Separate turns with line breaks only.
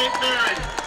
St. Mary's.